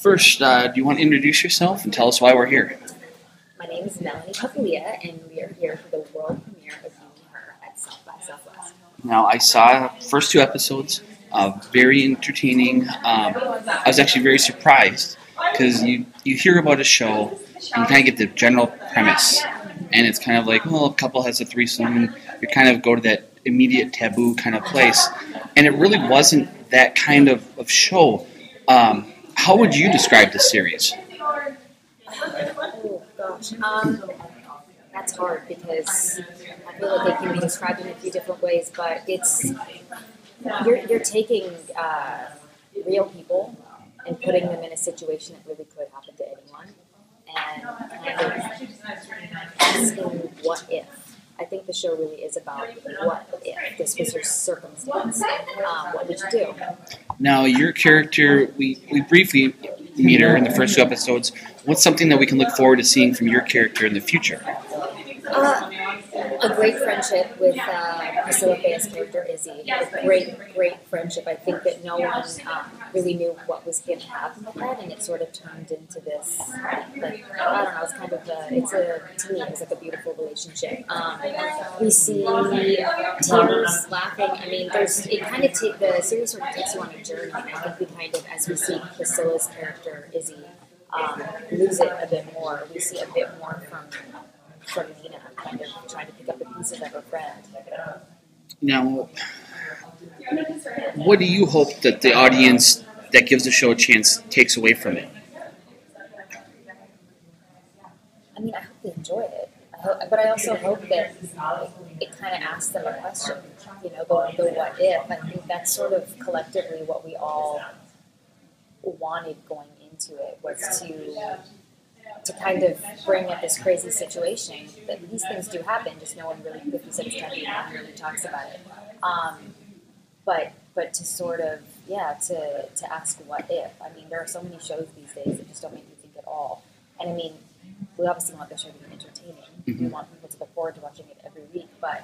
First, uh, do you want to introduce yourself and tell us why we're here? My name is Melanie Papalia, and we are here for the world premiere of and Her at South by Southwest. Now, I saw the first two episodes, uh, very entertaining. Um, I was actually very surprised because you, you hear about a show and you kind of get the general premise, and it's kind of like, well, a couple has a threesome, and you kind of go to that immediate taboo kind of place. And it really wasn't that kind of, of show. Um, how would you describe the series? Oh gosh, um, that's hard because I feel like it can be described in a few different ways, but it's you're, you're taking uh, real people and putting them in a situation that really could happen to anyone, and asking what if. I think the show really is about what if this was your circumstance. Um, what would you do? Now, your character, we, we briefly meet her in the first two episodes. What's something that we can look forward to seeing from your character in the future? Uh, a great friendship with uh, Priscilla character Izzy. A great, great friendship. I think that no one um, really knew what was going to happen with that, and it sort of turned into this. I don't know. It's kind of a. It's a to me. It was like a beautiful relationship. Um, we see tears, laughing. I mean, there's. It kind of take the series sort of takes you on a journey. I think we kind of, as we see Priscilla's character Izzy. Um, lose it a bit more. We see a bit more from from Nina, kind of trying to pick up the pieces of her friend. Now, what do you hope that the audience that gives the show a chance takes away from it? I mean, I hope they enjoy it. I hope, but I also hope that it kind of asks them a question. You know, the, the what if. I think that's sort of collectively what we all wanted going into it was to to kind of bring up this crazy situation that these things do happen. Just no one really, like you said, it's taboo. No one really talks about it. Um, but but to sort of yeah to to ask what if. I mean, there are so many shows these days that just don't make you think at all. And I mean, we obviously want the show to be entertaining. Mm-hmm. We want people to look forward to watching it every week, but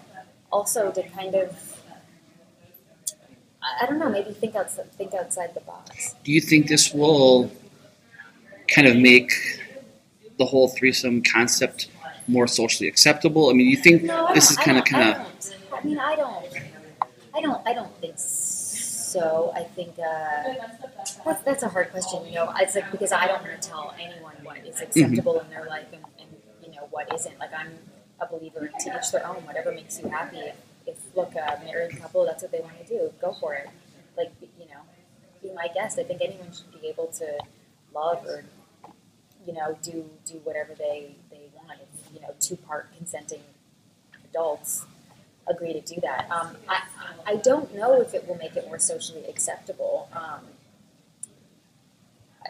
also to kind of I- I don't know, maybe think outside think outside the box. Do you think this will kind of make the whole threesome concept more socially acceptable? I mean, you think No, this is kind of kind of. I mean, I don't. I don't. I don't think so. I think uh, that's that's a hard question. You know, it's like because I don't want to tell anyone what is acceptable in their life and, and you know what isn't. Like I'm a believer in to each their own. Whatever makes you happy. If, if look a married couple, that's what they want to do. Go for it. Like you know, be my guest. I think anyone should be able to love or you know do do whatever they they want. If you know two part consenting adults agree to do that. Um, I, I don't know if it will make it more socially acceptable. Um,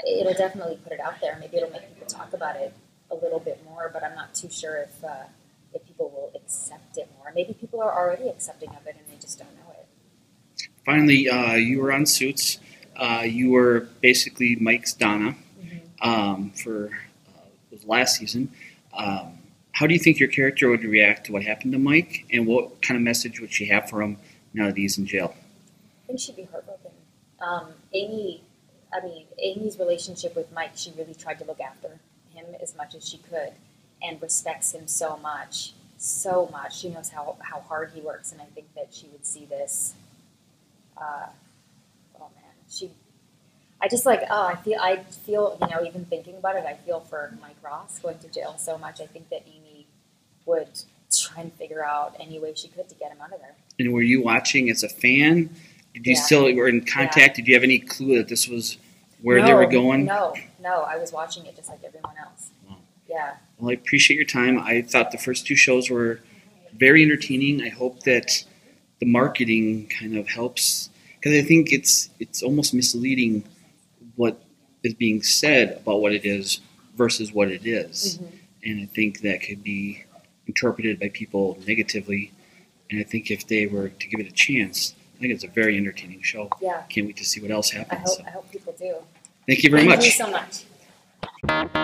it'll definitely put it out there. Maybe it'll make people talk about it a little bit more, but I'm not too sure if, uh, if people will accept it more. Maybe people are already accepting of it and they just don't know it. finally uh, you were on Suits. Uh, you were basically Mike's Donna um, for uh, last season. Um, how do you think your character would react to what happened to Mike, and what kind of message would she have for him now that he's in jail? I think she'd be heartbroken. Um, Amy, I mean, Amy's relationship with Mike, she really tried to look after him as much as she could and respects him so much, so much. She knows how, how hard he works, and I think that she would see this. Uh, oh man, she. I just like oh I feel I feel you know even thinking about it I feel for Mike Ross going to jail so much I think that Amy would try and figure out any way she could to get him out of there. And were you watching as a fan? Did you Yeah. still were in contact? Did you have any clue that this was where they were going? No, no, I was watching it just like everyone else. Wow. Yeah, Well, I appreciate your time. I thought the first two shows were very entertaining. I hope that the marketing kind of helps because I think it's it's almost misleading what is being said about what it is versus what it is. Mhm. and I think that could be interpreted by people negatively. And I think if they were to give it a chance, I think it's a very entertaining show. yeah. Can't wait to see what else I happens. hope So, I hope people do. thank you very Thank much. Thank you so much.